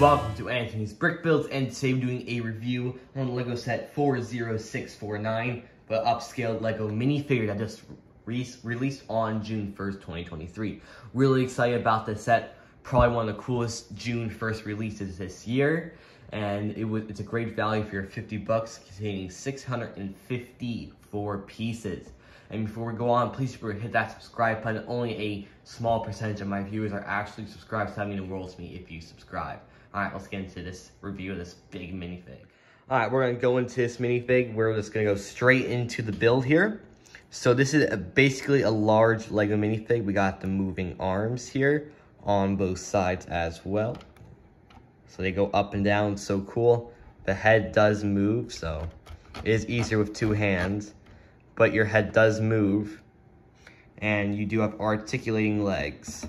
welcome to Anthony's Brick Builds, and today we're doing a review on LEGO set 40649, the upscaled LEGO minifigure that just re released on June 1st, 2023. Really excited about this set, probably one of the coolest June 1st releases this year, and it was it's a great value for your 50 bucks, containing 654 pieces. And before we go on, please hit that subscribe button. Only a small percentage of my viewers are actually subscribed, so that means the world to me if you subscribe. All right, let's get into this review of this big minifig. All right, we're gonna go into this minifig. We're just gonna go straight into the build here. So this is a, basically a large Lego minifig. We got the moving arms here on both sides as well. So they go up and down, so cool. The head does move, so it is easier with two hands but your head does move and you do have articulating legs.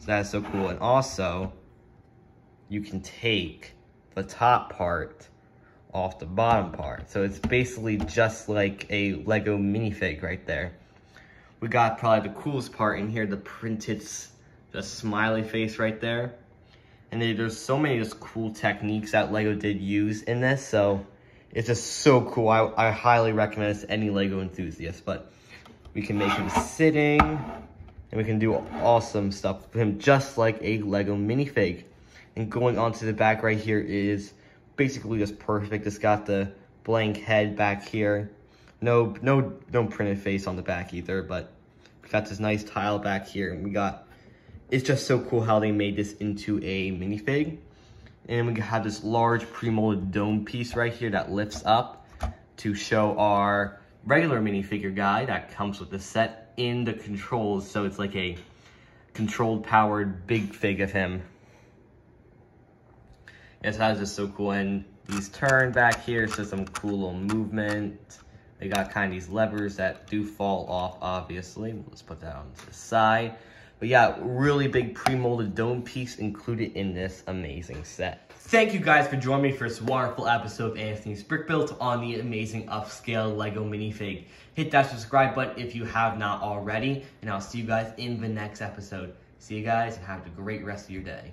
So that's so cool. And also, you can take the top part off the bottom part. So it's basically just like a Lego minifig right there. We got probably the coolest part in here, the printed the smiley face right there. And there's so many just cool techniques that Lego did use in this. So it's just so cool. I, I highly recommend it to any Lego enthusiast. But we can make him sitting, and we can do awesome stuff with him, just like a Lego minifig. And going on to the back right here is basically just perfect. It's got the blank head back here. No, no, no printed face on the back either, but we got this nice tile back here, and we got, it's just so cool how they made this into a minifig. And we have this large pre-molded dome piece right here that lifts up to show our regular minifigure guy that comes with the set in the controls. So it's like a controlled powered big fig of him. Yes, that is just so cool. And these turn back here, so some cool little movement. They got kind of these levers that do fall off, obviously. Let's put that on the side. But yeah, really big pre-molded dome piece included in this amazing set. Thank you guys for joining me for this wonderful episode of Anthony's Brick Built on the amazing upscale Lego minifig. Hit that subscribe button if you have not already, and I'll see you guys in the next episode. See you guys, and have a great rest of your day.